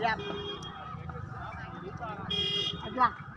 Yeah. Yeah.